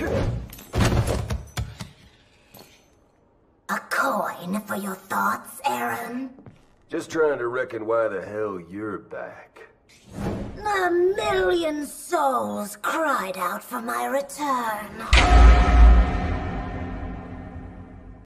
A coin for your thoughts, Erron? Just trying to reckon why the hell you're back. A million souls cried out for my return.